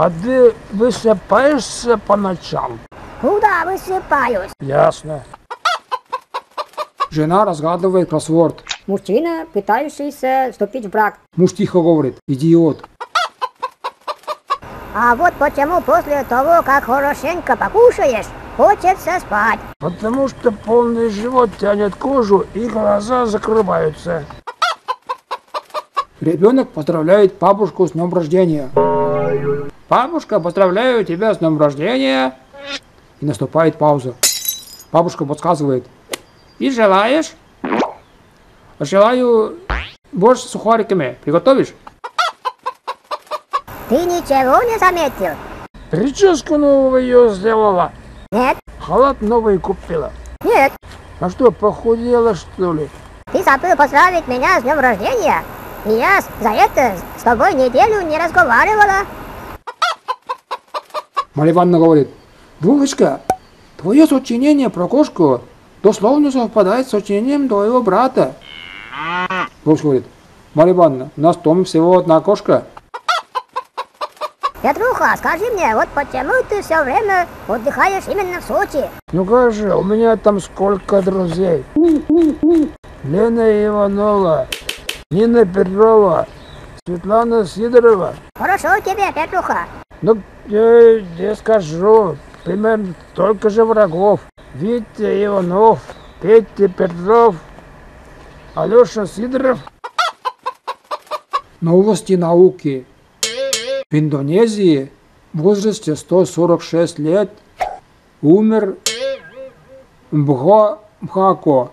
А ты высыпаешься по ночам? Куда высыпаюсь? Ясно. Жена разгадывает кроссворд. Мужчина, пытающийся вступить в брак. Муж тихо говорит, идиот. А вот почему после того, как хорошенько покушаешь, хочется спать. Потому что полный живот тянет кожу и глаза закрываются. Ребенок поздравляет бабушку с днем рождения. Бабушка, поздравляю тебя с днем рождения. И наступает пауза. Бабушка подсказывает. И желаешь? Желаю борщ с сухариками. Приготовишь? Ты ничего не заметил? Прическу новую сделала. Нет? Халат новый купила. Нет. А что, похудела что ли? Ты забыл поздравить меня с днем рождения? И я за это с тобой неделю не разговаривала. Марья Ивановна говорит. Булочка, твое сочинение про кошку дословно совпадает с сочинением твоего брата. Булочка говорит. Марья Ивановна, у нас доме всего одна кошка. Петруха, скажи мне, вот почему ты все время отдыхаешь именно в Сочи? Ну как же, у меня там сколько друзей. Лена Иванова, Нина Петрова, Светлана Сидорова. Хорошо тебе, Петруха. Ну, я, я скажу, примерно столько же врагов. Витя Иванов, Петя Петров, Алеша Сидоров. Новости науки. В Индонезии в возрасте 146 лет умер Мбго Мхако,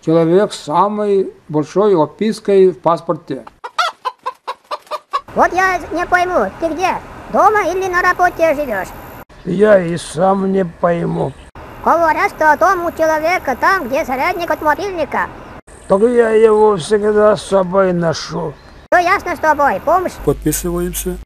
человек с самой большой опиской в паспорте. Вот я не пойму, ты где? Дома или на работе живешь? Я и сам не пойму. Говорят, что дом у человека там, где зарядник от мобильника. Так я его всегда с собой ношу. Все ясно с тобой, помощь? Подписываемся.